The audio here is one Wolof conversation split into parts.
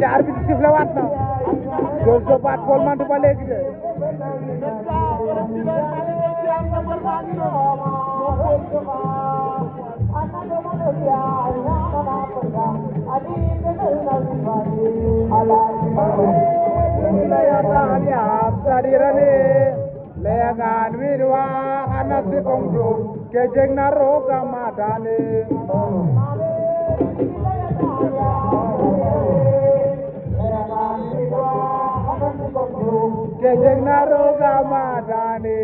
चार बीट शिफ्टला वाचना दोनशे लया गाणवीर वाहनाचे कोंजो के जेगणार रोग माधाने daane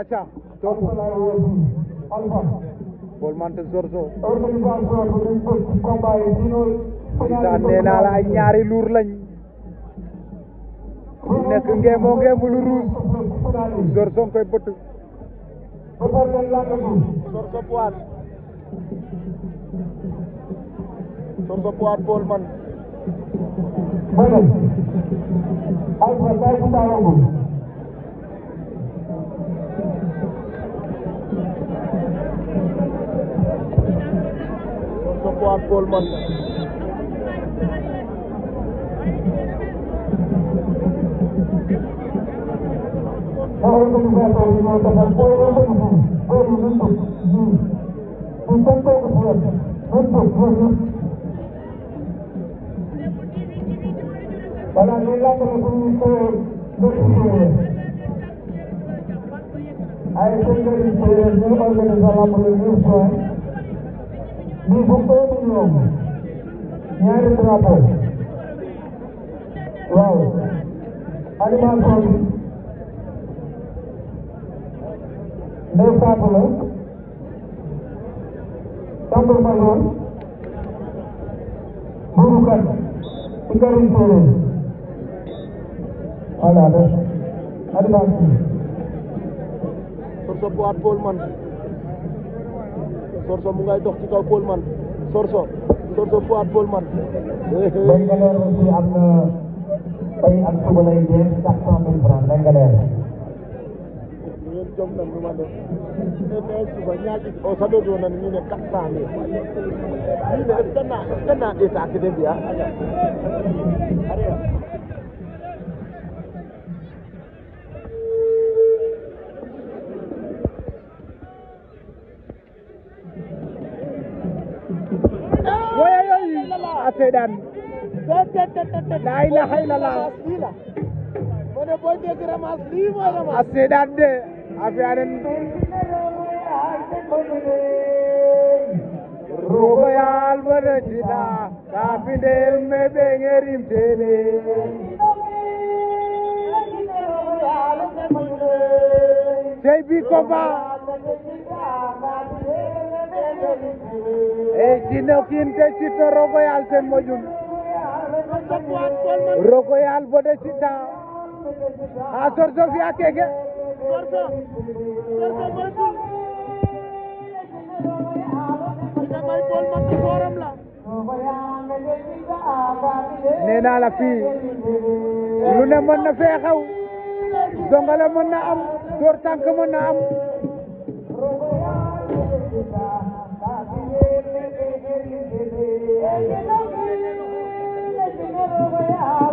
aca toog Paul Menthe Sorso isaan nee naa la ay ñaari luur lañ ñu nekk ngeemoo ngeemu lu ruus Sorso koy bëtt Sorso puwaat Sorso puwaat Paul Mene, ai votar com diálogo. Socorro, Colman. Thank you. wala ni la ko ko ko ko ay ko ko ko ni organisation pour le soin ni bu ko ni ñoom ñaari drapeau waaw animation bi deux fois la tambour ma loon buru kat ci garin séeréer Ada ada, ada bakalım. Sorso Polman. Sorso mu ngay Polman. Sorso. Sorso Polman. Bengaleer aussi am na tay ak suba lay jeex 400 jom nan lu ma def mais suba ñaaki o sado do nan ñu seytaan laa ilaaha illallah mone boo dégg ramas lii mooy ramas a seytaan de a fiyanen rugoyal mone jita kaafindeel me ɓeŋerim tene sey bi ko ba e eh, jinokinte sitto rogoyal ten moƴum rogoyal bode sitta ha sorso fiya keke nena la fi lu ne mën na fee xew dongale mën na am door tànk mën na am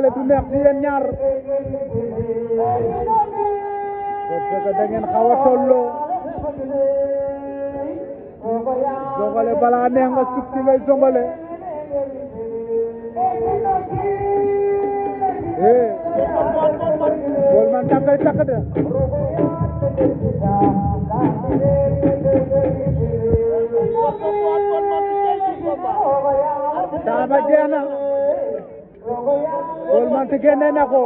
boole du neex di yéen ñaar parce que da ngeen xaw a zongale balaa neex nga zongale eh man da ngay Tama Golman si génne na ko